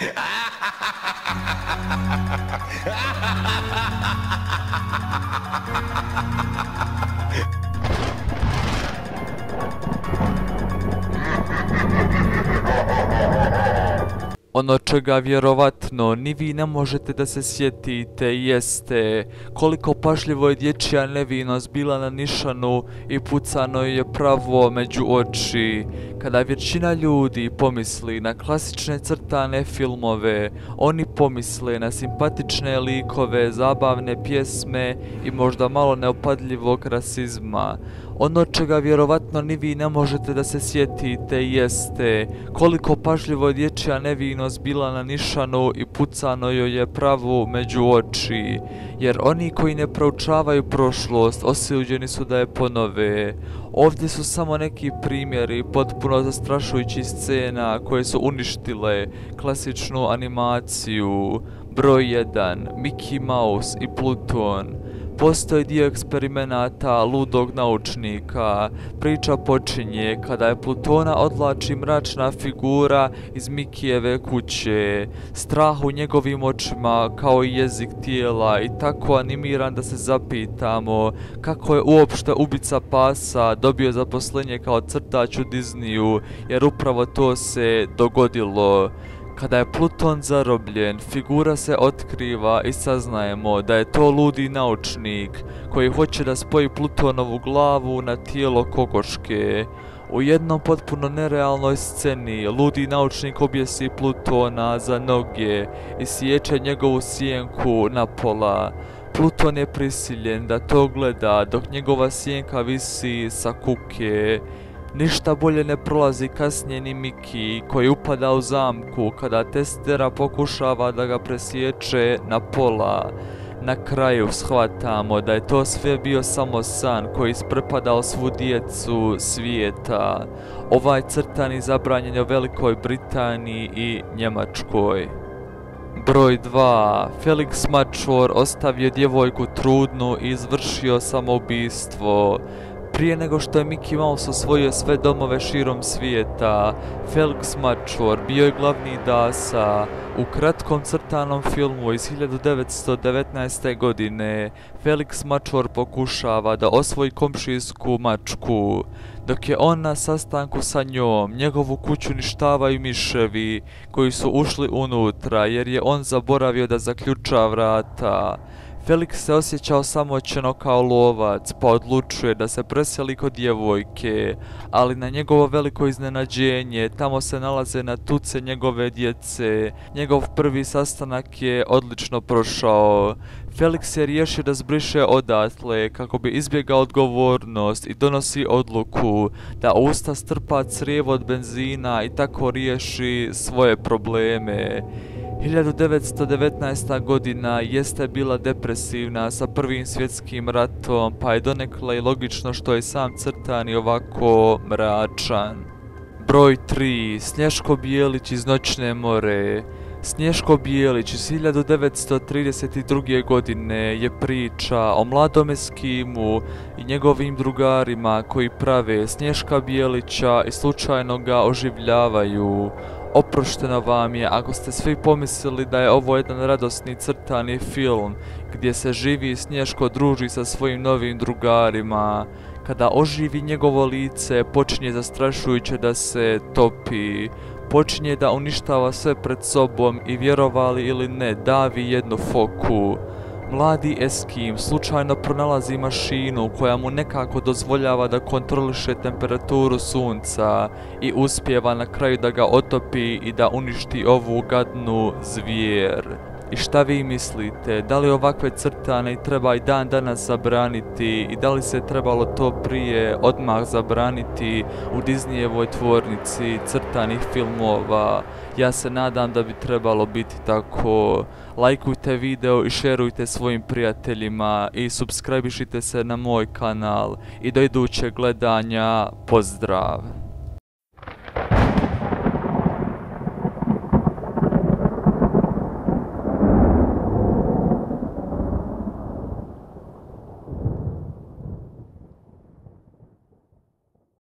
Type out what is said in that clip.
Ono čega vjerovatno ni vi ne možete da se sjetite jeste koliko pažljivo je dječja nevinost bila na nišanu i pucano je pravo među oči. Kada većina ljudi pomisli na klasične crtane filmove, oni pomisle na simpatične likove, zabavne pjesme i možda malo neopadljivog rasizma. Ono čega vjerovatno ni vi ne možete da se sjetite jeste koliko pažljivo je dječja nevinost bila na nišanu i pucano joj je pravu među oči, jer oni koji ne proučavaju prošlost osuđeni su da je ponove. Ovdje su samo neki primjeri potpuno zastrašujući scena koje su uništile klasičnu animaciju. Broj 1, Mickey Mouse i Pluton postoji dio eksperimenata ludog naučnika. Priča počinje kada je Plutona odlači mračna figura iz Mikijeve kuće. Strah u njegovim očima kao i jezik tijela i tako animiran da se zapitamo kako je uopšte ubica pasa dobio zaposlenje kao crtač u Disneyu jer upravo to se dogodilo. Kada je Pluton zarobljen, figura se otkriva i saznajemo da je to ludi naučnik koji hoće da spoji Plutonovu glavu na tijelo kokoške. U jednom potpuno nerealnoj sceni, ludi naučnik objesi Plutona za noge i sjeće njegovu sjenku na pola. Pluton je prisiljen da to gleda dok njegova sjenka visi sa kuke. Ništa bolje ne prolazi kasnije ni Miki koji upada u zamku kada testera pokušava da ga presječe na pola. Na kraju shvatamo da je to sve bio samo san koji isprepadao svu djecu svijeta. Ovaj crtani zabranjen je Velikoj Britaniji i Njemačkoj. Broj 2. Felix Mačor ostavio djevojku trudnu i izvršio samoubistvo. Prije nego što je Mickey Mouse osvojio sve domove širom svijeta, Felix Mačor bio je glavni dasa u kratkom crtanom filmu iz 1919. godine. Felix Mačor pokušava da osvoji komšijsku mačku. Dok je on na sastanku sa njom, njegovu kuću ništavaju miševi koji su ušli unutra jer je on zaboravio da zaključa vrata. Felix se osjećao samoćeno kao lovac, pa odlučuje da se preseli kod djevojke, ali na njegovo veliko iznenađenje, tamo se nalaze na tuce njegove djece. Njegov prvi sastanak je odlično prošao. Felix je riješio da zbriše odatle kako bi izbjegao odgovornost i donosi odluku da usta strpa crijevo od benzina i tako riješi svoje probleme. 1919. godina jeste bila depresivna sa prvim svjetskim ratom, pa je donekle i logično što je sam crtan i ovako mračan. Broj 3. Snješko Bijelić iz Noćne more. Snješko Bijelić iz 1932. godine je priča o mladom Eskimu i njegovim drugarima koji prave Snješka Bijelića i slučajno ga oživljavaju. Oprošteno vam je ako ste svi pomislili da je ovo jedan radosni crtani film gdje se živi i Snješko druži sa svojim novim drugarima. Kada oživi njegovo lice, počinje zastrašujuće da se topi. Počinje da uništava sve pred sobom i vjerovali ili ne, davi jednu foku. Mladi Eskim slučajno pronalazi mašinu koja mu nekako dozvoljava da kontroliše temperaturu sunca i uspjeva na kraju da ga otopi i da uništi ovu gadnu zvijer. I šta vi mislite, da li ovakve crtane treba i dan danas zabraniti i da li se trebalo to prije odmah zabraniti u Disneyevoj tvornici crtanih filmova? Ja se nadam da bi trebalo biti tako. Lajkujte video i šerujte svojim prijateljima i subscribe se na moj kanal i do idućeg gledanja. Pozdrav!